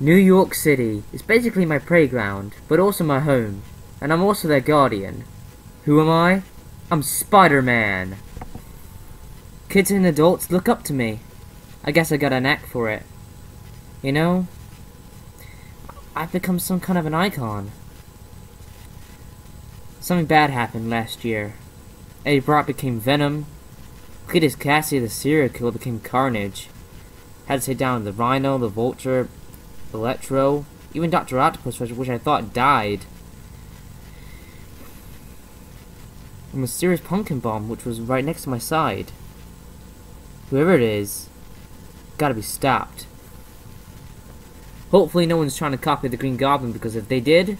New York City is basically my playground, but also my home, and I'm also their guardian. Who am I? I'm Spider-Man. Kids and adults look up to me. I guess I got a knack for it. You know, I've become some kind of an icon. Something bad happened last year. Eddie Brock became Venom. Cletus Kasady, the serial killer, became Carnage. Had to sit down the Rhino, the Vulture, Electro, even Dr. Octopus, which I thought died. A mysterious pumpkin bomb, which was right next to my side. Whoever it is, gotta be stopped. Hopefully no one's trying to copy the Green Goblin, because if they did,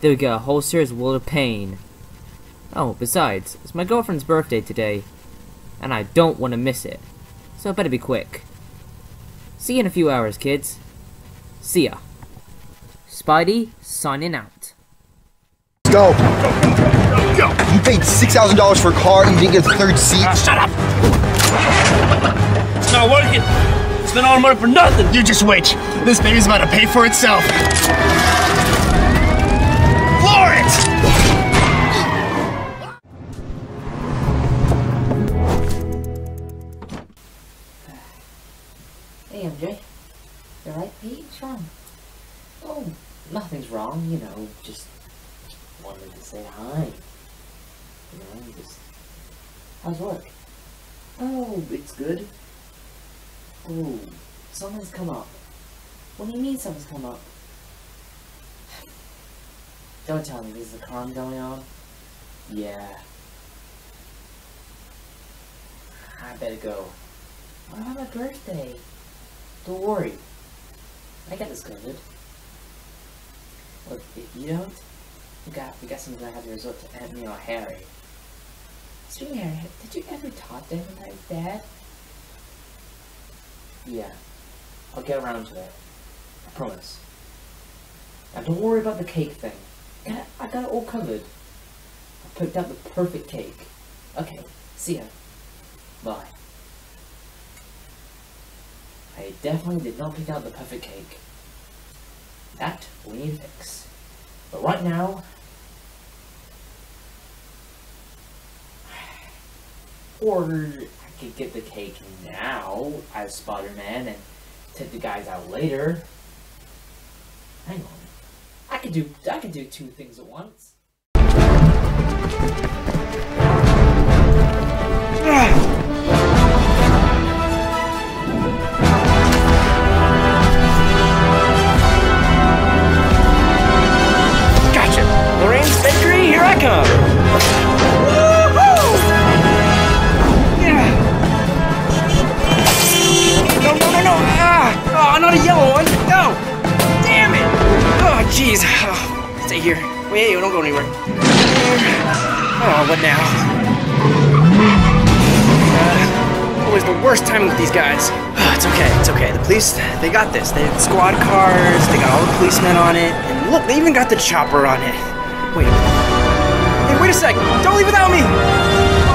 they would get a whole serious world of pain. Oh, besides, it's my girlfriend's birthday today, and I don't want to miss it, so I better be quick. See you in a few hours, kids. See ya. Spidey, signing out. Let's go. Go. You paid $6,000 for a car and you didn't get a third seat? Uh, shut up! It's not working. Spent all the money for nothing. You just wait. This baby's about to pay for itself. Florence! You know, just wanted to say hi. You know, just... How's work? Oh, it's good. Oh, something's come up. What do you mean something's come up? Don't tell me there's a crime going on. Yeah. I better go. What about my birthday? Don't worry. I got this covered. Look, if you don't, we got we got someone's gonna have to resort to Anthony or Harry. Speaking of Harry, did you ever talk to him his dad? Yeah. I'll get around to that. I promise. Now don't worry about the cake thing. I got I got it all covered. I picked out the perfect cake. Okay, see ya. Bye. I definitely did not pick out the perfect cake. That we need to fix. But right now, or I could get the cake now as Spider-Man and take the guys out later. Hang on. I could do I could do two things at once. a yellow one! No! Damn it! Oh, jeez. Oh, stay here. Wait, don't go anywhere. Oh, what now? Uh, always the worst timing with these guys. Oh, it's okay, it's okay. The police, they got this. They have squad cars, they got all the policemen on it, and look, they even got the chopper on it. Wait. Hey, wait a sec! Don't leave without me!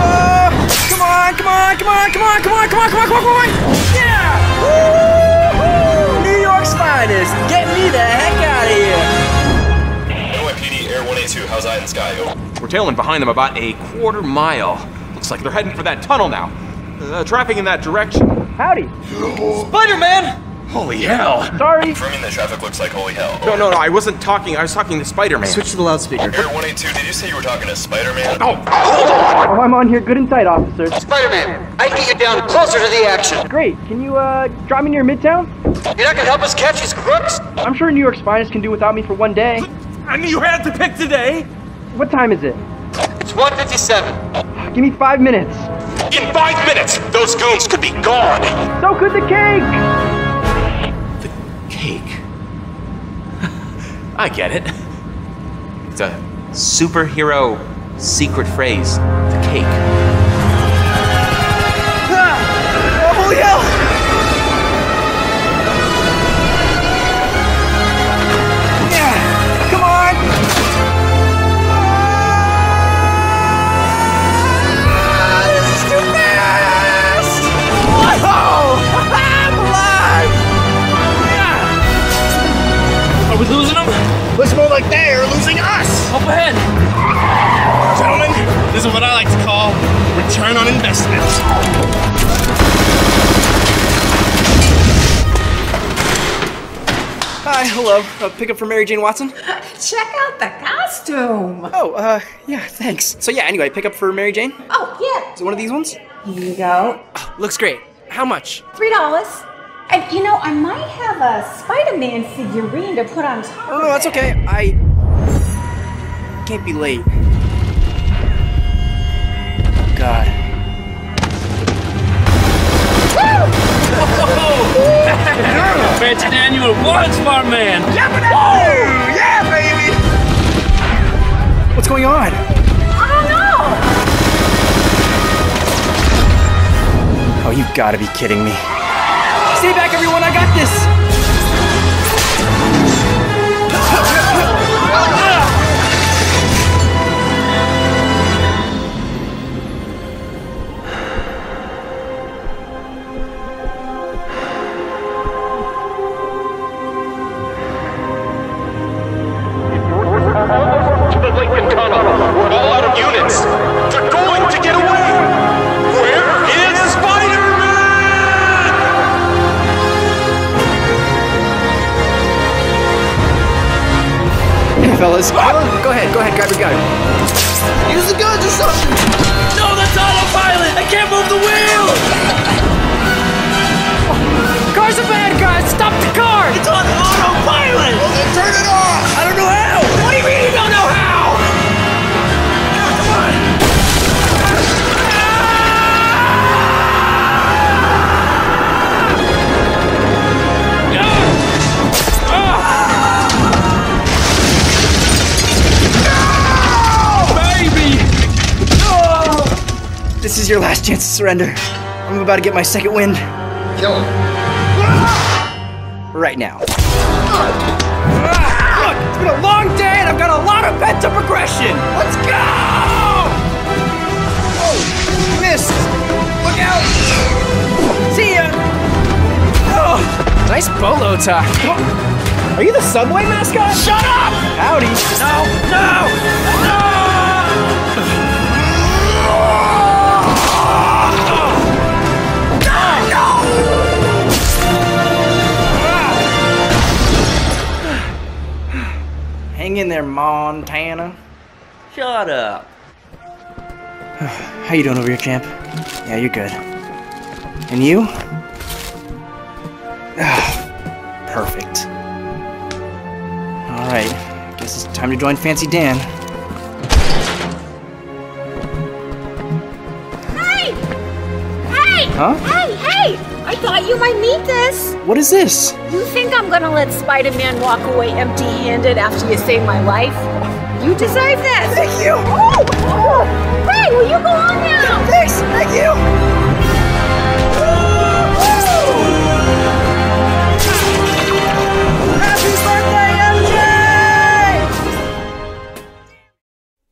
Oh, come on, come on, come on, come on, come on, come on, come on, come on, come on! Yeah! Woo-hoo! New finest! Get me the heck out of here! NYPD Air 182, how's eye in the sky? Over. We're tailing behind them about a quarter mile. Looks like they're heading for that tunnel now. Uh, traffic in that direction. Howdy! Spider-Man! Holy hell! Sorry! Confirming the traffic looks like holy hell. No, no, no, I wasn't talking. I was talking to Spider-Man. Switch to the loudspeaker. Air 182, did you say you were talking to Spider-Man? Oh, hold on! Oh, I'm on here good and tight, officer. Spider-Man, I can get you down closer to the action. Great. Can you, uh, drop me near Midtown? You're not gonna help us catch these crooks? I'm sure New York's finest can do without me for one day. I knew you had to pick today! What time is it? It's 157. Give me five minutes. In five minutes, those goons could be gone! So could the cake! I get it. It's a superhero secret phrase. The cake. Ah! Oh! Return on investment. Hi, hello. Uh, pick up for Mary Jane Watson. Check out the costume. Oh, uh, yeah, thanks. So yeah, anyway, pick up for Mary Jane. Oh, yeah. Is it one of these ones? Here you go. Looks great. How much? Three dollars. And you know, I might have a Spider-Man figurine to put on top. Oh, no, that's okay. I can't be late. God. Fancy Daniel Warren Smart Man. Yeah, baby! What's going on? I don't know. Oh, you've got to be kidding me. Stay back, everyone. I got this. Hey, fellas. Go ahead, go ahead, grab your gun. Use the guns or something. No, that's autopilot. I can't move the wheel. Is your last chance to surrender. I'm about to get my second wind Kill him. right now. Look, it's been a long day and I've got a lot of pent-up aggression. Let's go! Oh, missed. Look out! See ya. Oh, nice bolo tie. Are you the subway mascot? Shut up! Howdy. No! No! No! Hang in there, Montana. Shut up. How you doing over here, champ? Yeah, you're good. And you? Perfect. All right, guess it's time to join Fancy Dan. Hey! Hey! Huh? Hey! I thought you might need this. What is this? You think I'm gonna let Spider-Man walk away empty-handed after you saved my life? You deserve this. Thank you. Oh, oh. Hey, will you go on now? Thanks. Thank you.